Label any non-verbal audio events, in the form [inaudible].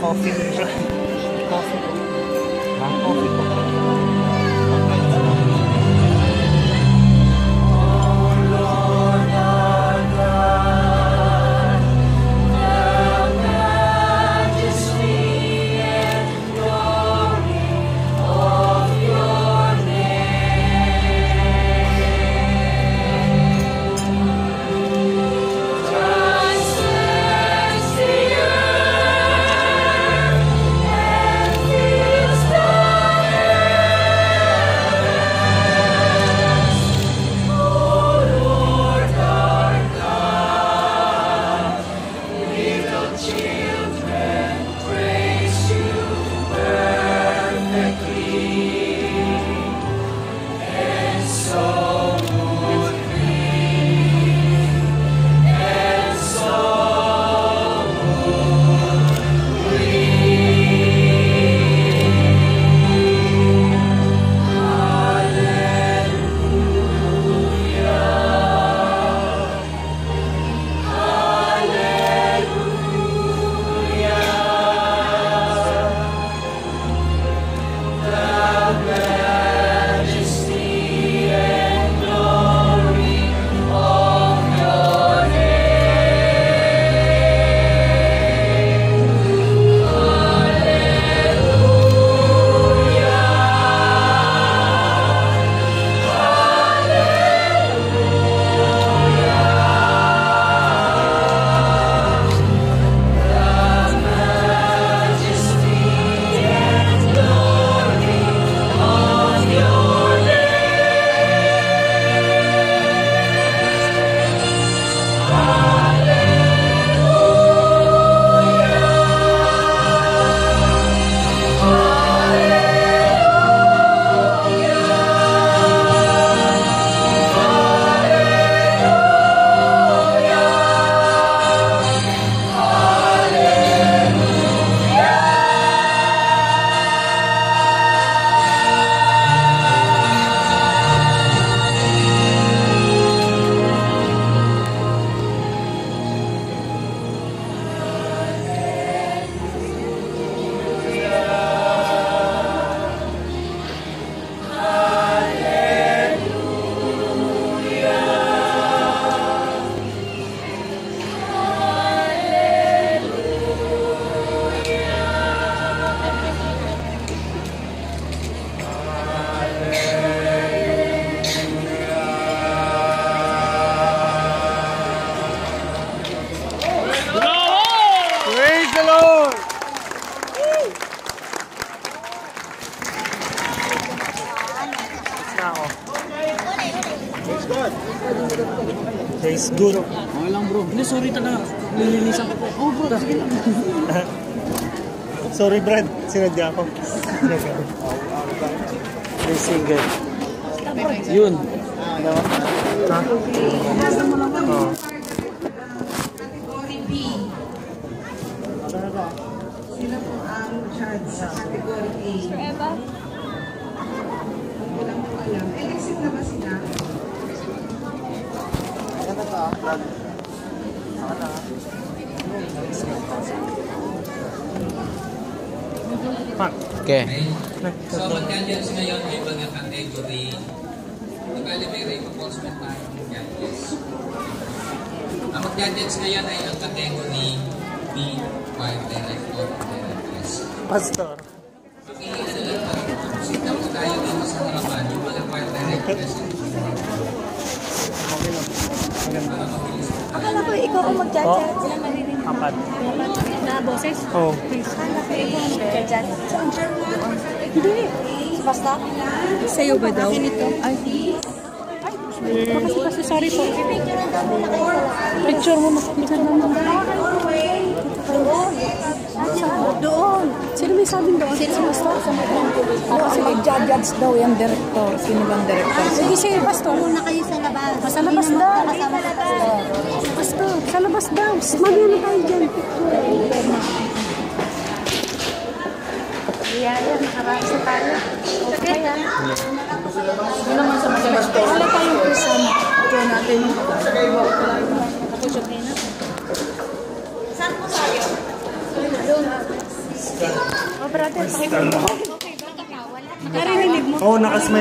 coffee. coffee. Coffee Taste good. Okay lang bro. Hindi, sorry talaga. Nilinisan ko po. Oh bro, sige lang. [laughs] Sorry, Brad. Sinadya ako. May single. Yun. Ha? Oo. Category B. Sila po ang charge sa category A. Sir Eva? Wala ko alam. Eh, exit na ba sila? Mark. Okay. So, mag-candidates ngayon may mga category. Nakali may reinforcement na yung candidates. Ang mag-candidates ngayon ay ang category B, Choir Director, Directress. Pastor. Okay, ano lang po, sita po tayo dito sa harapan, yung mga Choir Directress. Akala ko ikaw ang mag-judge. Oh. Sila maririnig. Apat. Na boses? Oo. Akala ko ikaw ang mag-judge. Hindi. Basta? Sa'yo ba daw? Akin ito. Ay. Baka si kasi sorry po. Picture mo, makapicture mo. Sabing doon? Sino si? Sa Ako kasi mag-judge daw yung director. Sino bang director? Sige, sige, pastor. Muna kayo sa labas. Ah, sa labas daw. Sa. Pastor, sa labas daw. Mamaya na tayo dyan. Yaya, nakarasa tayo. Okay. Yun naman sa mga Wala tayong person. Ito natin. Saan po tayo? Doon. Oh, brother. Love. Okay, baka ka. Wala. Oo, nakasmile.